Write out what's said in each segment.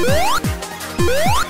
Woo!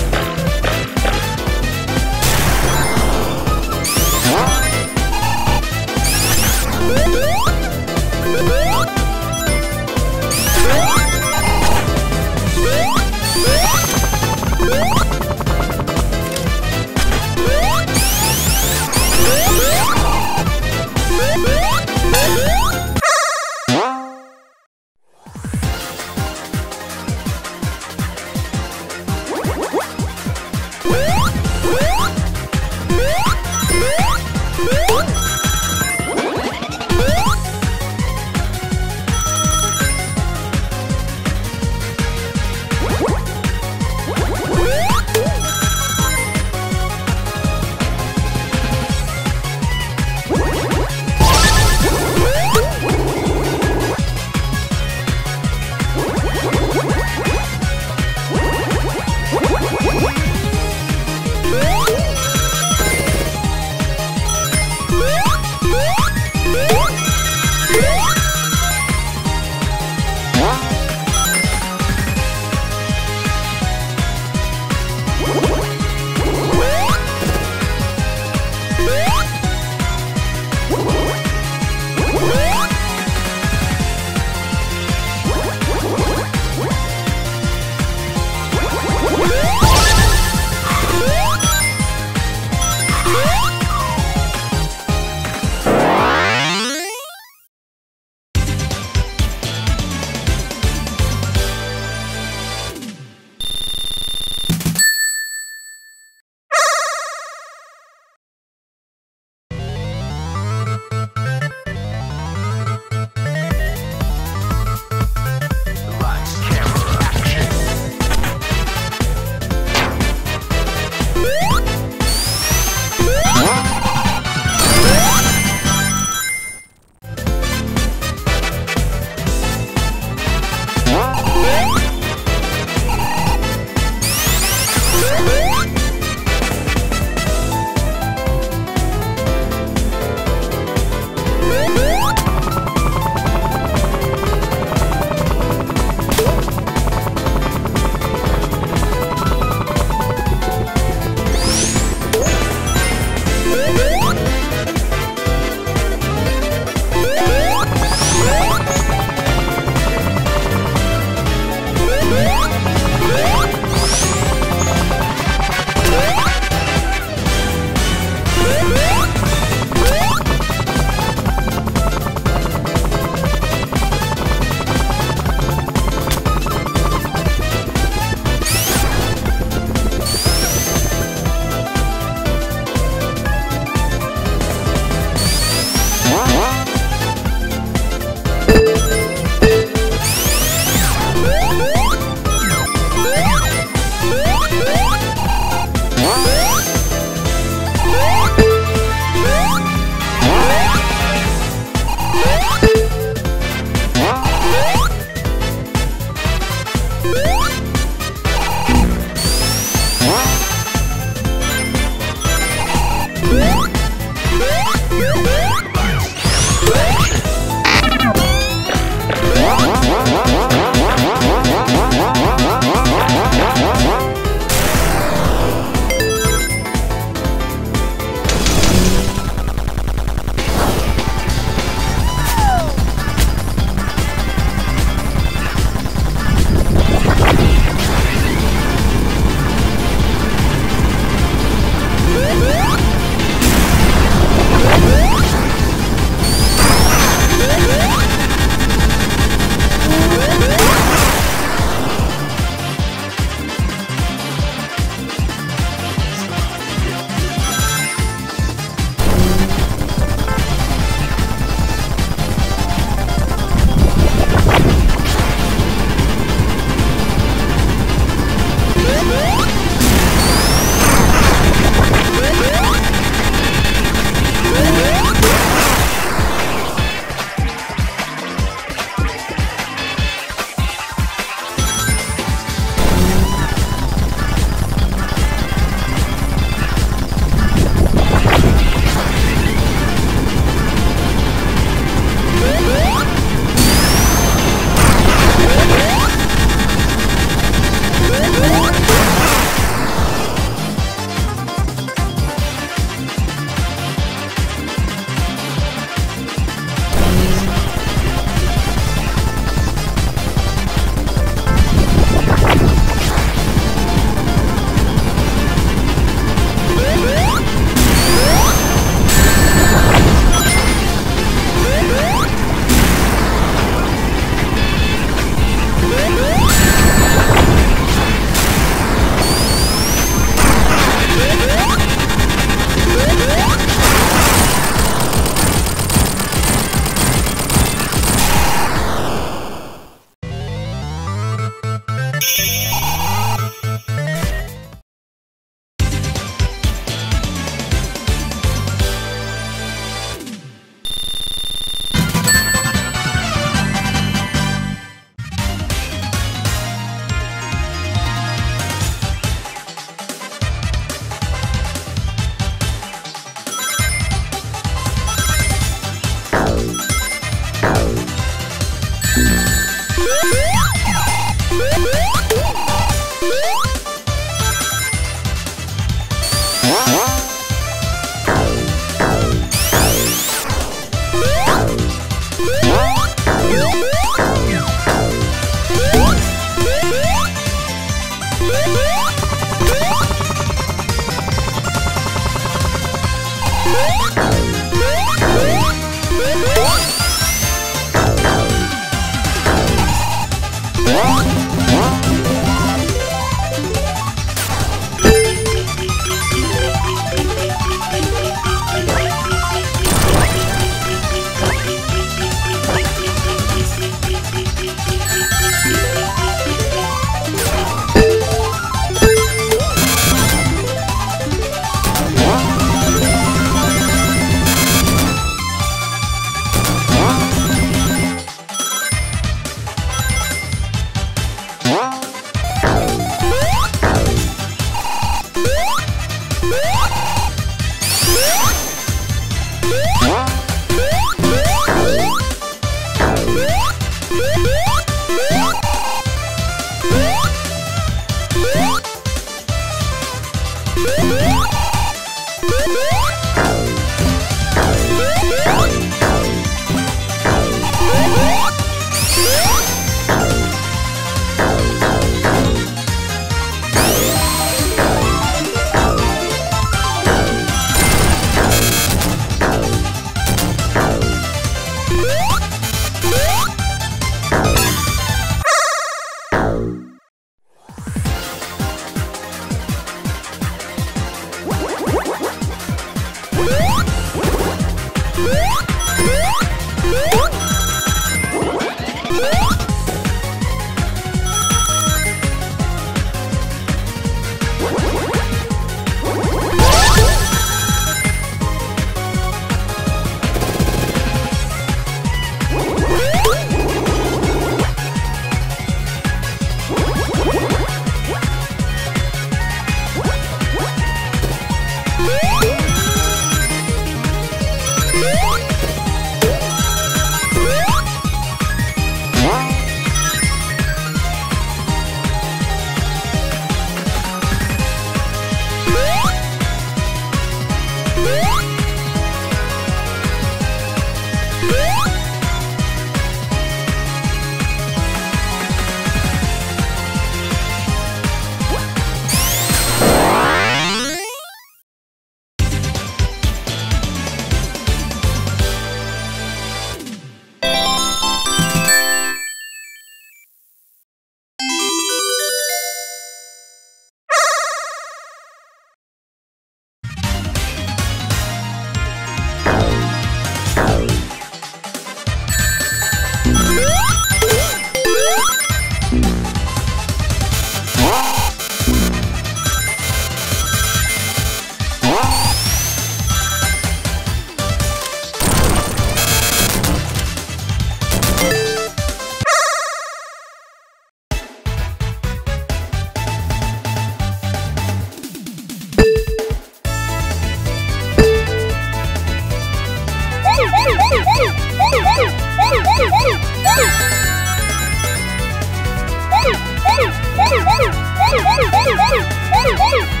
Woo!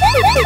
Woo!